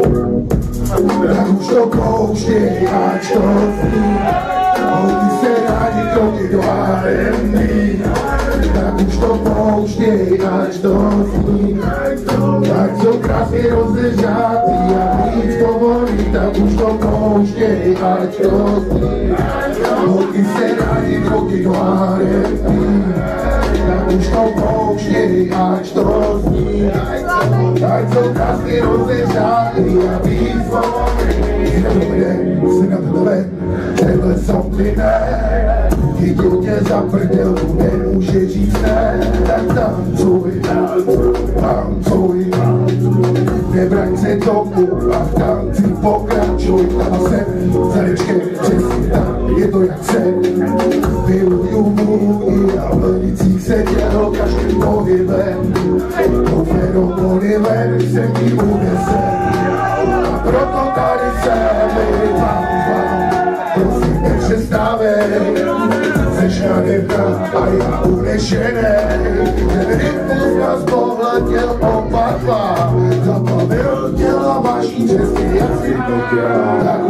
Tak už to pouštěj, ať to zní Holky se do R&B Tak už to pouštěj, ať to zní Tak jsou krásně a povolí Tak už to pouštěj, ať to zní Holky se rádi kroky do R&B Tak už to pouštěj, ať to Ať jsou krásně rozežátý a den, se na tebe tenhle song plyne Chytil tě za prdel, nemůže říct ne Tak tancuj, tancuj se tomu a v tanci pokračuj Tam jsem zadečkem je to jak se Miluju můj a v licích se dělo každým pohybem. To feromony ven se mi unese. A proto tady jsem, vám, vám. Prosím, nepřestávej Seš nádherná a já unešenej. Ten rytmus nás pohleděl oba dva. Těla vaší cesty, jak si to dělá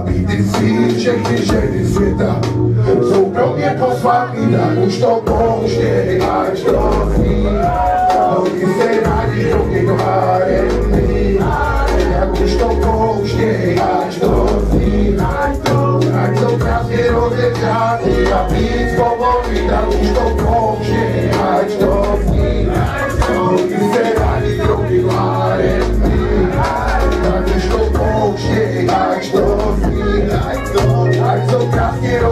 Beaty svý, všechny ženy světa Jsou pro mě posvátný, tak už to pouštěj, ať to zní Holky se rádi do R&B Tak už to pouštěj, ať to zní Ať jsou krásně rozeřáty a víc povolí, tak už to pouštěj, ať to zní quiero